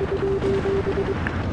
ハハハハ!